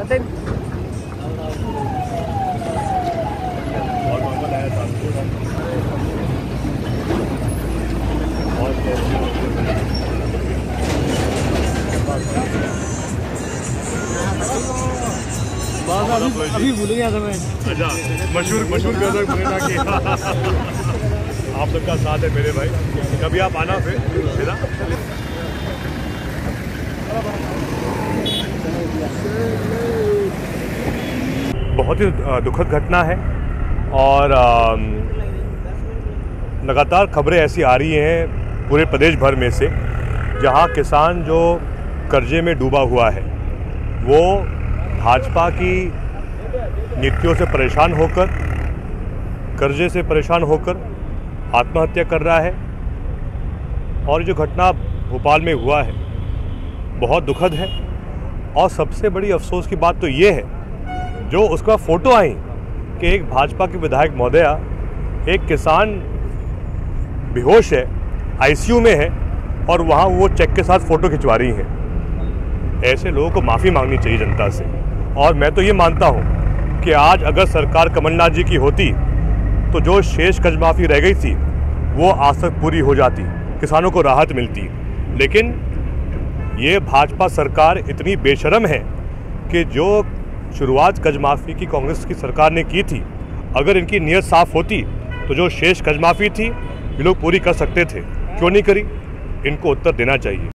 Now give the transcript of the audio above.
सचिन अभी भूल गया था मैं। अच्छा मशहूर मशहूर गज़ल मुनेना की आप सबका साथ है मेरे भाई। कभी आप आना फिर है ना बहुत ही दुखद घटना है और लगातार खबरें ऐसी आ रही हैं पूरे प्रदेश भर में से, जहाँ किसान जो कर्जे में डूबा हुआ है, वो भाजपा की नीतियों से परेशान होकर, कर्जे से परेशान होकर आत्महत्या कर रहा है और जो घटना भोपाल में हुआ है, बहुत दुखद है। और सबसे बड़ी अफसोस की बात तो ये है जो उसका फ़ोटो आई कि एक भाजपा के विधायक महोदया एक किसान बेहोश है आईसीयू में है, और वहाँ वो चेक के साथ फ़ोटो खिंचवा रही हैं। ऐसे लोगों को माफ़ी मांगनी चाहिए जनता से। और मैं तो ये मानता हूँ कि आज अगर सरकार कमलनाथ जी की होती तो जो शेष कर्ज माफ़ी रह गई थी, वो आज तक पूरी हो जाती, किसानों को राहत मिलती। लेकिन ये भाजपा सरकार इतनी बेशरम है कि जो शुरुआत कर्ज माफ़ी की कांग्रेस की सरकार ने की थी। अगर इनकी नीयत साफ़ होती तो जो शेष कर्ज माफ़ी थी, ये लोग पूरी कर सकते थे। क्यों नहीं करी? इनको उत्तर देना चाहिए।